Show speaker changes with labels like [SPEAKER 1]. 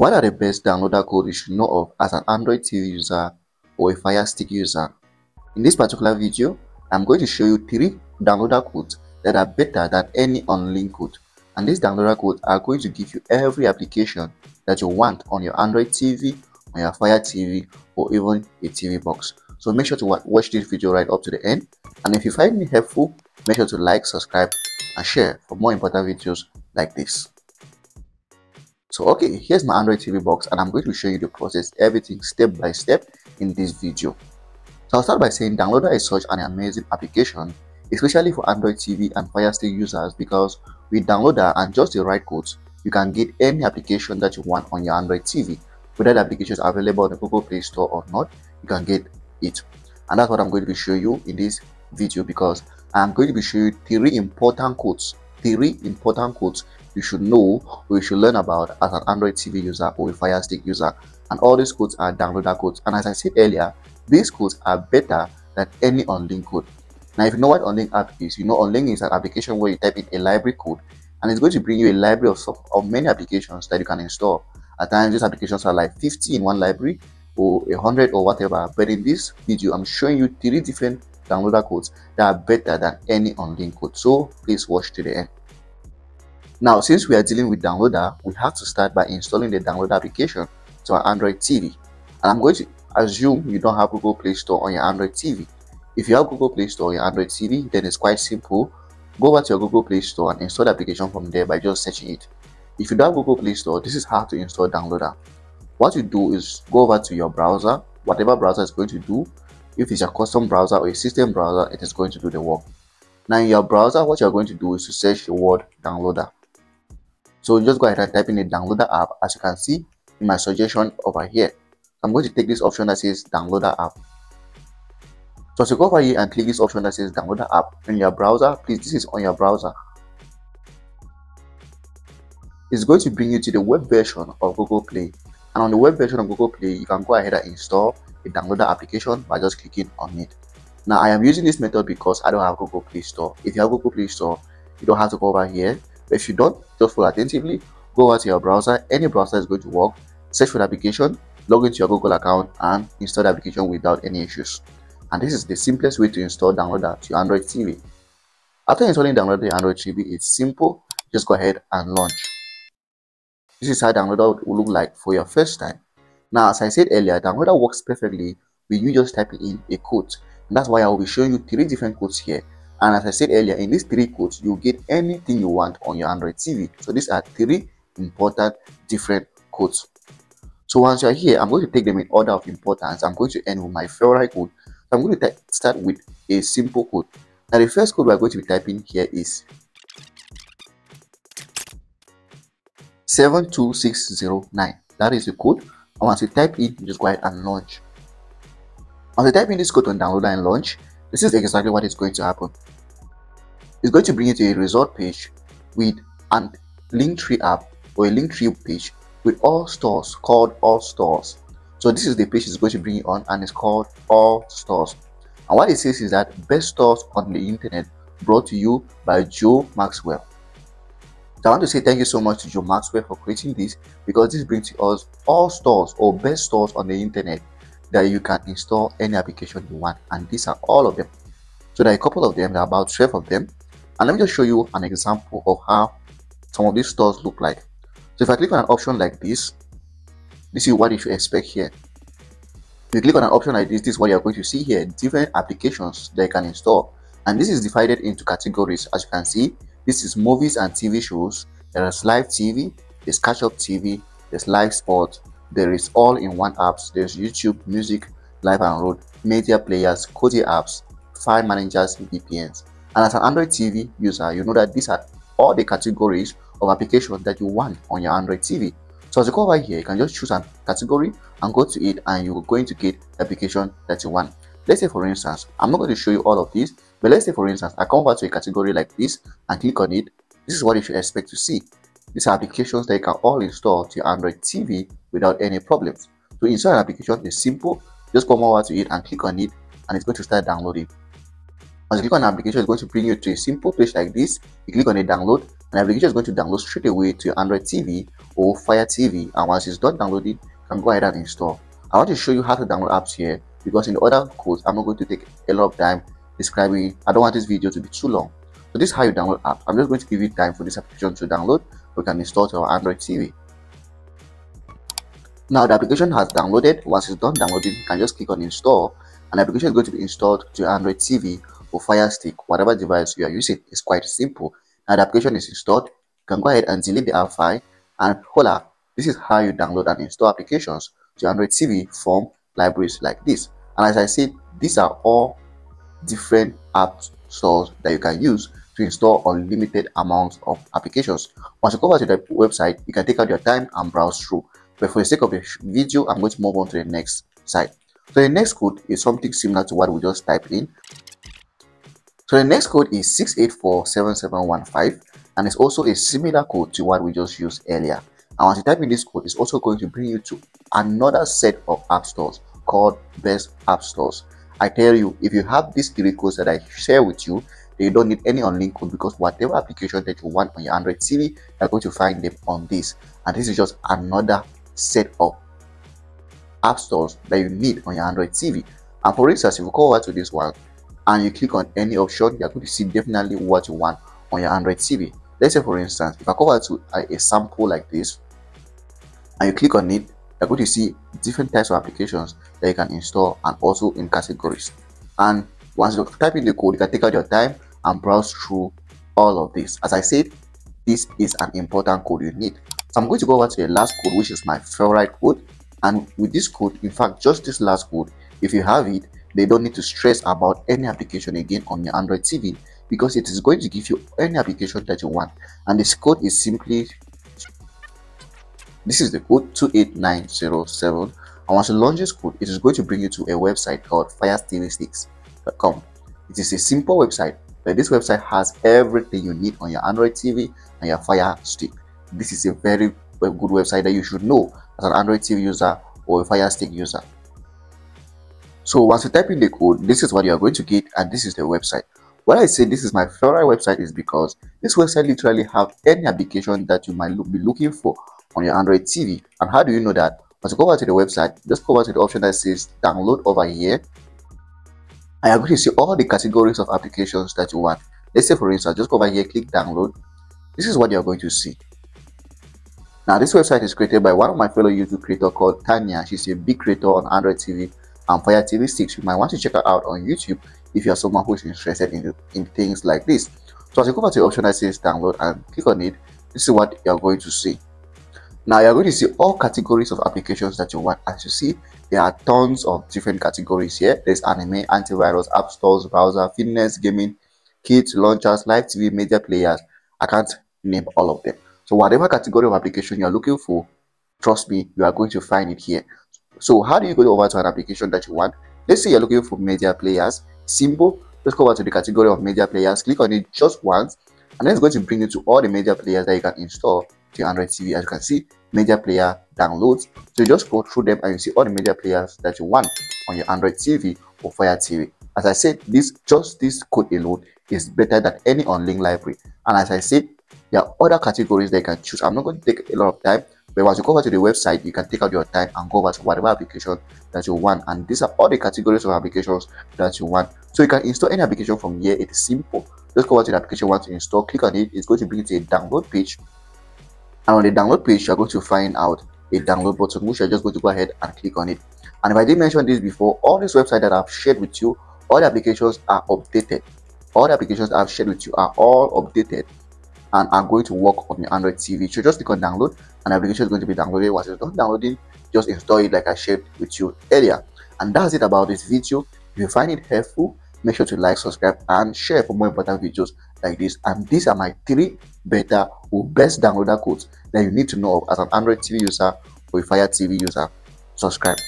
[SPEAKER 1] What are the best downloader codes you should know of as an Android TV user or a Fire Stick user? In this particular video, I'm going to show you three downloader codes that are better than any unlinked code. And these downloader codes are going to give you every application that you want on your Android TV, on your Fire TV, or even a TV box. So make sure to watch this video right up to the end. And if you find me helpful, make sure to like, subscribe, and share for more important videos like this. So okay, here's my Android TV box and I'm going to show you the process, everything step by step in this video. So I'll start by saying Downloader is such an amazing application, especially for Android TV and Fire Stick users because with Downloader and just the right codes, you can get any application that you want on your Android TV. Whether the application is available on the Google Play Store or not, you can get it. And that's what I'm going to showing you in this video because I'm going to be showing you three important codes, three important codes you should know or you should learn about as an Android TV user or a Fire Stick user. And all these codes are downloader codes. And as I said earlier, these codes are better than any unlinked code. Now, if you know what unlinked app is, you know unlinked is an application where you type in a library code and it's going to bring you a library of, of many applications that you can install. At times, these applications are like 50 in one library or 100 or whatever. But in this video, I'm showing you three different downloader codes that are better than any unlinked code. So please watch to the end. Now, since we are dealing with downloader, we have to start by installing the downloader application to our Android TV. And I'm going to assume you don't have Google Play Store on your Android TV. If you have Google Play Store on your Android TV, then it's quite simple. Go over to your Google Play Store and install the application from there by just searching it. If you don't have Google Play Store, this is how to install downloader. What you do is go over to your browser, whatever browser is going to do. If it's a custom browser or a system browser, it is going to do the work. Now in your browser, what you're going to do is to search the word downloader. So just go ahead and type in the downloader app as you can see in my suggestion over here. I'm going to take this option that says downloader app. So as you go over here and click this option that says downloader app in your browser, please this is on your browser. It's going to bring you to the web version of Google Play. And on the web version of Google Play, you can go ahead and install a downloader application by just clicking on it. Now I am using this method because I don't have Google Play Store. If you have Google Play Store, you don't have to go over here if you don't, just follow attentively, go over to your browser, any browser is going to work, search for the application, log into your Google account and install the application without any issues. And this is the simplest way to install downloader to your Android TV. After installing downloader Android TV, it's simple, just go ahead and launch. This is how downloader will look like for your first time. Now, as I said earlier, downloader works perfectly when you just type in a code. And that's why I will be showing you three different codes here and as I said earlier, in these three codes, you get anything you want on your Android TV. So these are three important different codes. So once you're here, I'm going to take them in order of importance. I'm going to end with my favorite code. So I'm going to start with a simple code. Now the first code we're going to be typing here is 72609. That is the code. And once you type you just go ahead and launch. Once you type in this code on download and launch, this is exactly what is going to happen. It's going to bring you to a result page with a Linktree app or a Linktree page with all stores called all stores. So this is the page it's going to bring you on and it's called all stores. And what it says is that best stores on the internet brought to you by Joe Maxwell. So I want to say thank you so much to Joe Maxwell for creating this because this brings to us all stores or best stores on the internet that you can install any application you want and these are all of them. So there are a couple of them there are about 12 of them. And let me just show you an example of how some of these stores look like. So if i click on an option like this this is what you should expect here. If you click on an option like this this is what you're going to see here different applications that you can install. And this is divided into categories. As you can see this is movies and tv shows. There's live tv there's catch up tv there's live sport there is all in one apps. There's YouTube, music, live and road, media players, Kodi apps, file managers, VPNs. And as an Android TV user, you know that these are all the categories of applications that you want on your Android TV. So as you go over here, you can just choose a category and go to it and you're going to get the application that you want. Let's say for instance, I'm not going to show you all of these, but let's say for instance, I come over to a category like this and click on it. This is what you should expect to see. These are applications that you can all install to your Android TV without any problems. To install an application is simple. Just come over to it and click on it and it's going to start downloading. Once you click on an application, it's going to bring you to a simple page like this. You click on a download and the application is going to download straight away to your Android TV or Fire TV and once it's done downloading you can go ahead and install. I want to show you how to download apps here because in the other codes I'm not going to take a lot of time describing I don't want this video to be too long. So this is how you download apps. I'm just going to give you time for this application to download. We can install to our Android TV. Now the application has downloaded. Once it's done downloading, you can just click on install and application is going to be installed to Android TV or Fire Stick, whatever device you are using. It's quite simple. Now the application is installed. You can go ahead and delete the app file and hola. This is how you download and install applications to Android TV from libraries like this. And as I said, these are all different app stores that you can use to install unlimited amounts of applications. Once you go over to the website, you can take out your time and browse through. But for the sake of the video, I'm going to move on to the next site. So the next code is something similar to what we just typed in. So the next code is 6847715 and it's also a similar code to what we just used earlier. And once you type in this code, it's also going to bring you to another set of app stores called Best App Stores. I tell you, if you have these three codes that I share with you, you don't need any unlinked code because whatever application that you want on your Android TV, you're going to find them on this. And this is just another set of app stores that you need on your Android TV. And for instance, if you go over to this one and you click on any option, you're going to see definitely what you want on your Android TV. Let's say, for instance, if I go over to a, a sample like this and you click on it, you're going to see different types of applications that you can install and also in categories. And once you type in the code, you can take out your time and browse through all of this. As I said, this is an important code you need. I'm going to go over to the last code, which is my favorite code. And with this code, in fact, just this last code, if you have it, they don't need to stress about any application again on your Android TV because it is going to give you any application that you want. And this code is simply this is the code 28907. And once you launch this code, it is going to bring you to a website called firetv6.com. It is a simple website, but this website has everything you need on your Android TV and your Fire Stick. This is a very good website that you should know as an Android TV user or a Fire Stick user. So once you type in the code, this is what you are going to get and this is the website. Why I say this is my favorite website is because this website literally have any application that you might be looking for on your Android TV. And how do you know that? Once you go over to the website, just go over to the option that says download over here. You're going to see all the categories of applications that you want. Let's say for instance, just go over here, click download. This is what you're going to see. Now, this website is created by one of my fellow YouTube creator called Tanya. She's a big creator on Android TV and Fire TV sticks. You might want to check her out on YouTube if you're someone who is interested in, in things like this. So as you go over to the option that says download and click on it, this is what you're going to see. Now you're going to see all categories of applications that you want. As you see, there are tons of different categories here. There's anime, antivirus, app stores, browser, fitness, gaming, kids, launchers, live TV, media players. I can't name all of them. So whatever category of application you're looking for, trust me, you are going to find it here. So how do you go over to an application that you want? Let's say you're looking for media players. Simple. Let's go over to the category of media players. Click on it just once, and then it's going to bring you to all the media players that you can install to Android TV. As you can see, media player downloads. So you just go through them and you see all the media players that you want on your Android TV or Fire TV. As I said, this just this code alone is better than any unlinked library. And as I said, there are other categories you can choose. I'm not going to take a lot of time, but once you go over to the website, you can take out your time and go over to whatever application that you want. And these are all the categories of applications that you want. So you can install any application from here. It is simple. Just go over to the application you want to install, click on it. It's going to bring you to a download page and on the download page you're going to find out a download button which you're just going to go ahead and click on it and if i did mention this before all this website that i've shared with you all the applications are updated all the applications i've shared with you are all updated and are going to work on your android tv so just click on download and application is going to be downloaded. Once it's done downloading just install it like i shared with you earlier. And that's it about this video. If you find it helpful make sure to like subscribe and share for more important videos like this. And these are my three better or best downloader codes that you need to know as an android tv user or a fire tv user. Subscribe